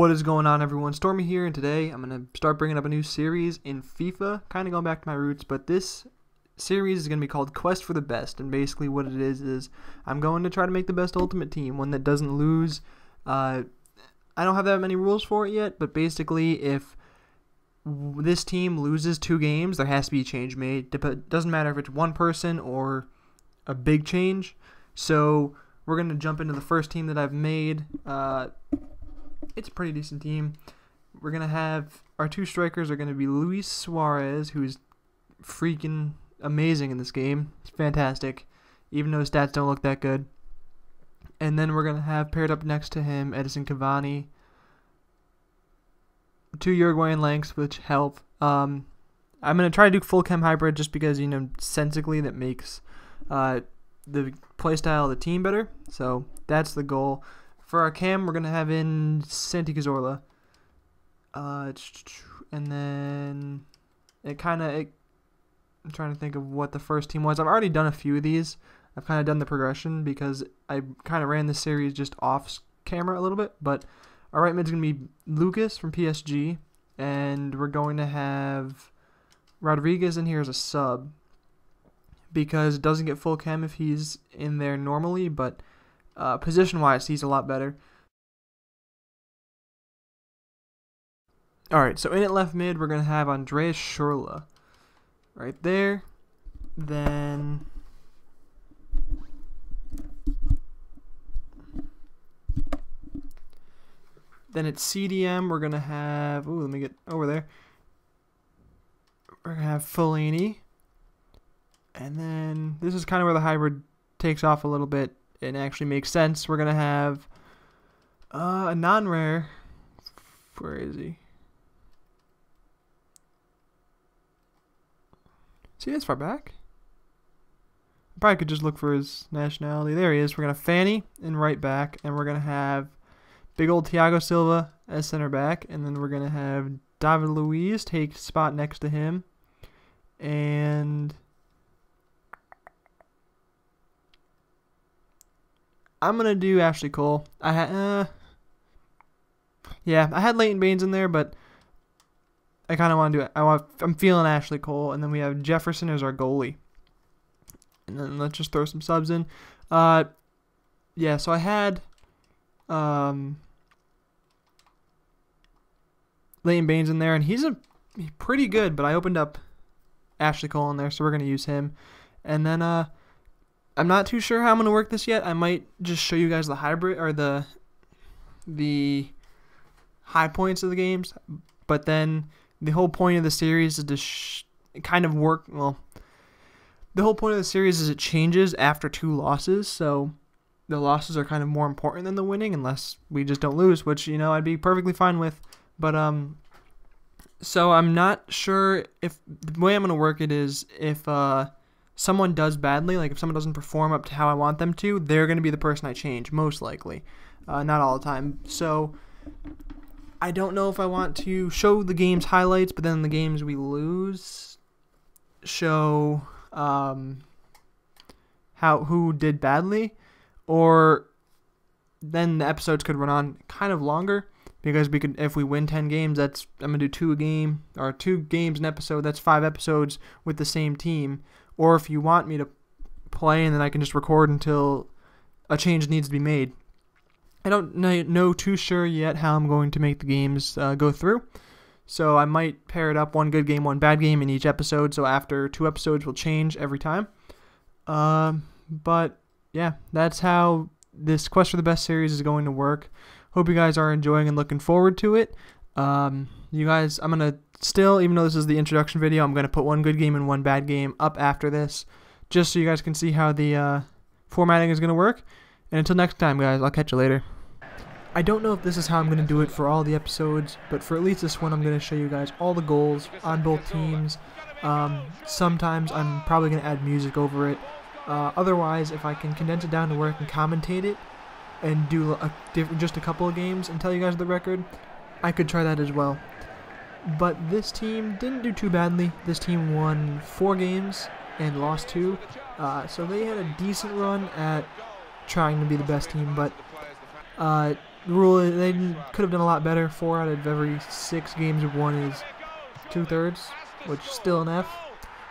What is going on, everyone? Stormy here, and today I'm going to start bringing up a new series in FIFA, kind of going back to my roots, but this series is going to be called Quest for the Best, and basically what it is is I'm going to try to make the best ultimate team, one that doesn't lose. Uh, I don't have that many rules for it yet, but basically if this team loses two games, there has to be a change made. Doesn't matter if it's one person or a big change. So we're going to jump into the first team that I've made. Uh, it's a pretty decent team. We're gonna have our two strikers are gonna be Luis Suarez, who's freaking amazing in this game. He's fantastic, even though his stats don't look that good. And then we're gonna have paired up next to him Edinson Cavani. Two Uruguayan lengths, which help. Um, I'm gonna try to do full chem hybrid just because you know sensically that makes uh, the playstyle of the team better. So that's the goal. For our cam, we're gonna have in Santi Cazorla. Uh, and then it kind of. I'm trying to think of what the first team was. I've already done a few of these. I've kind of done the progression because I kind of ran the series just off camera a little bit. But our right mid's gonna be Lucas from PSG, and we're going to have Rodriguez in here as a sub because it doesn't get full chem if he's in there normally, but uh, position wise, he's a lot better. All right, so in at left mid, we're gonna have Andreas Schurrle, right there. Then then at CDM, we're gonna have. Ooh, let me get over there. We're gonna have Fellaini, and then this is kind of where the hybrid takes off a little bit and actually makes sense. We're gonna have uh, a non-rare. Where is he? Is he this far back? Probably could just look for his nationality. There he is. We're gonna Fanny in right back, and we're gonna have big old Thiago Silva as center back, and then we're gonna have David Luiz take spot next to him, and I'm gonna do Ashley Cole. I had, uh, yeah, I had Leighton Baines in there, but I kind of want to do it. I want. I'm feeling Ashley Cole, and then we have Jefferson as our goalie, and then let's just throw some subs in. Uh, yeah. So I had, um, Leighton Baines in there, and he's a pretty good. But I opened up Ashley Cole in there, so we're gonna use him, and then uh, I'm not too sure how I'm gonna work this yet. I might just show you guys the hybrid or the the high points of the games, but then the whole point of the series is to sh- kind of work. Well, the whole point of the series is it changes after two losses, so the losses are kind of more important than the winning, unless we just don't lose, which you know I'd be perfectly fine with. But um, so I'm not sure if the way I'm gonna work it is if uh someone does badly, like if someone doesn't perform up to how I want them to, they're gonna be the person I change, most likely. Uh, not all the time. So I don't know if I want to show the game's highlights, but then the games we lose show um, how who did badly, or then the episodes could run on kind of longer because we could if we win 10 games that's i'm gonna do two a game or two games an episode that's five episodes with the same team. Or if you want me to play and then i can just record until a change needs to be made. I don't know, know too sure yet how i'm going to make the games uh, go through. So i might pair it up one good game one bad game in each episode so after two episodes will change every time. Um, but yeah that's how this quest for the best series is going to work Hope you guys are enjoying and looking forward to it. Um, you guys, I'm gonna still, even though this is the introduction video, I'm gonna put one good game and one bad game up after this, just so you guys can see how the uh, formatting is gonna work. And until next time, guys, I'll catch you later. I don't know if this is how I'm gonna do it for all the episodes, but for at least this one, I'm gonna show you guys all the goals on both teams. Um, sometimes I'm probably gonna add music over it. Uh, otherwise, if I can condense it down to where I can commentate it, and do a diff- just a couple of games and tell you guys the record, I could try that as well. But this team didn't do too badly. This team won four games and lost two. Uh, so they had a decent run at trying to be the best team, but uh, the rule is they could have done a lot better. Four out of every six games won is two thirds, which is still an F.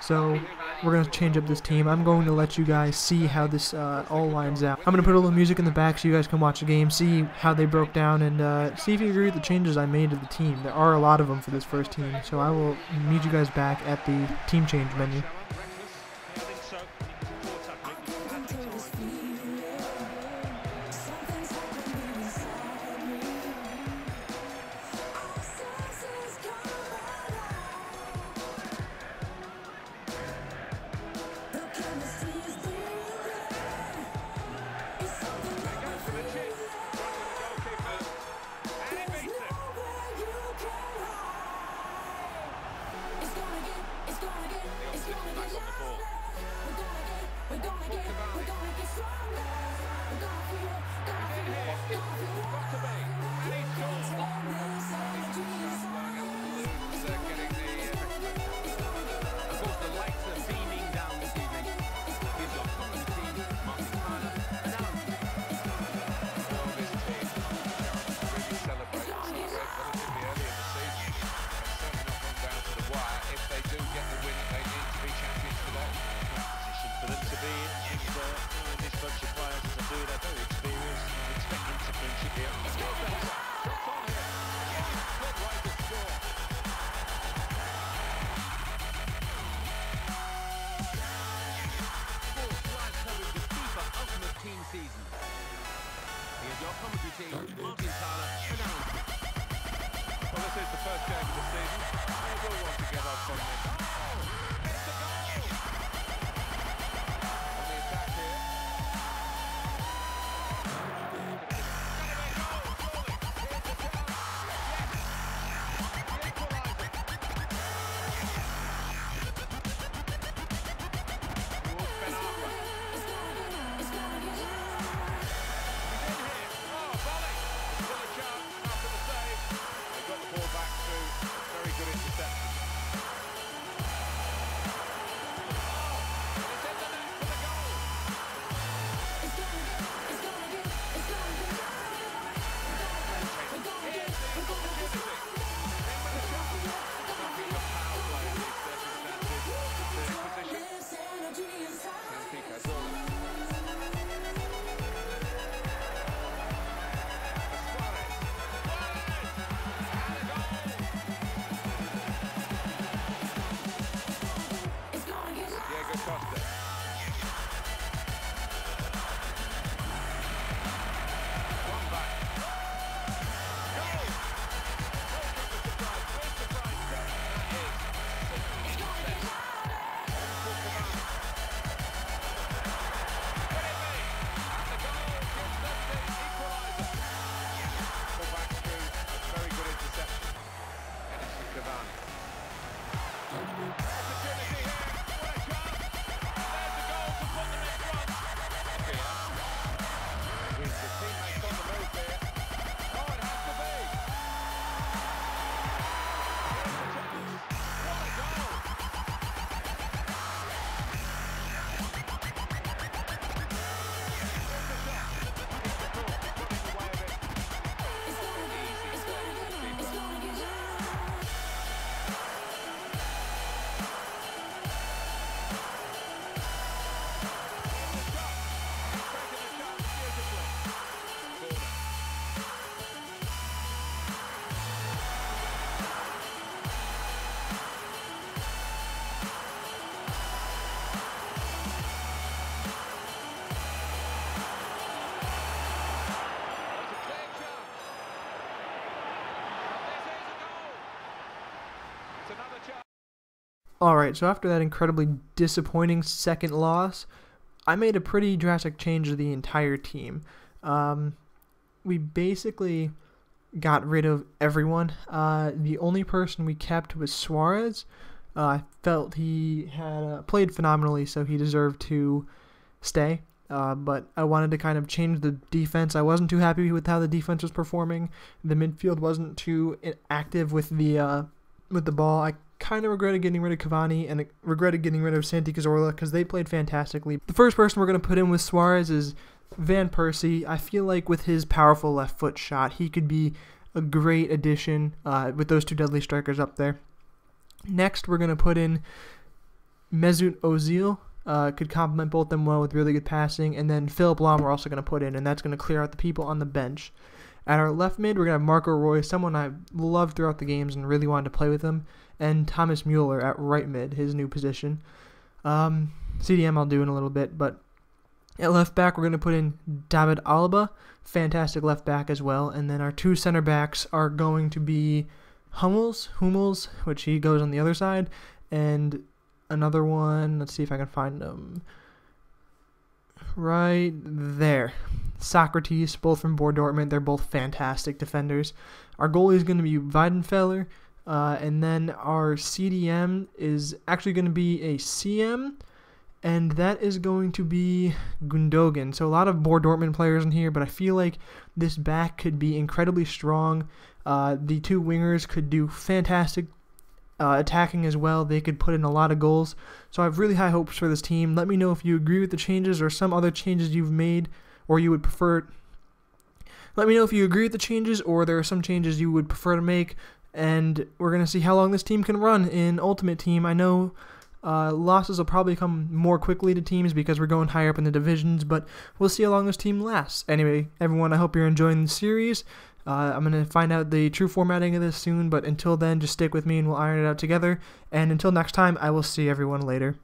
So we're gonna change up this team. I'm going to let you guys see how this uh, all lines out. I'm gonna put a little music in the back so you guys can watch the game, see how they broke down, and uh, see if you agree with the changes I made to the team. There are a lot of them for this first team, so I will meet you guys back at the team change menu. Opportunity All right, so after that incredibly disappointing second loss, I made a pretty drastic change to the entire team. Um, we basically got rid of everyone. Uh, the only person we kept was Suarez. Uh, I felt he had uh, played phenomenally, so he deserved to stay. Uh, but I wanted to kind of change the defense. I wasn't too happy with how the defense was performing. The midfield wasn't too active with the uh, with the ball. I kind of regretted getting rid of Cavani and regretted getting rid of Santi Cazorla because they played fantastically. The first person we're going to put in with Suarez is Van Persie. I feel like with his powerful left foot shot, he could be a great addition uh, with those two deadly strikers up there. Next, we're going to put in Mesut Ozil. Uh, could complement both them well with really good passing. And then Philipp Lahm we're also going to put in, and that's going to clear out the people on the bench. At our left mid, we're going to have Marco Reus, someone I loved throughout the games and really wanted to play with him, and Thomas Mueller at right mid, his new position. Um, CDM I'll do in a little bit, but at left back, we're going to put in David Alaba, fantastic left back as well. And then our two center backs are going to be Hummels, Hummels, which he goes on the other side, and another one. Let's see if I can find them. Right there. Sokratis, both from Borussia Dortmund. They're both fantastic defenders. Our goalie is going to be Weidenfeller. Uh, and then our CDM is actually going to be a CM, and that is going to be Gundogan. So a lot of Bor Dortmund players in here, but I feel like this back could be incredibly strong. Uh, the two wingers could do fantastic uh, attacking as well. They could put in a lot of goals. So I have really high hopes for this team. Let me know if you agree with the changes or some other changes you've made or you would prefer. Let me know if you agree with the changes or there are some changes you would prefer to make. And we're going to see how long this team can run in Ultimate Team. I know uh, losses will probably come more quickly to teams because we're going higher up in the divisions, but we'll see how long this team lasts. Anyway, everyone, I hope you're enjoying the series. Uh, I'm going to find out the true formatting of this soon, but until then, just stick with me and we'll iron it out together. And until next time, I will see everyone later.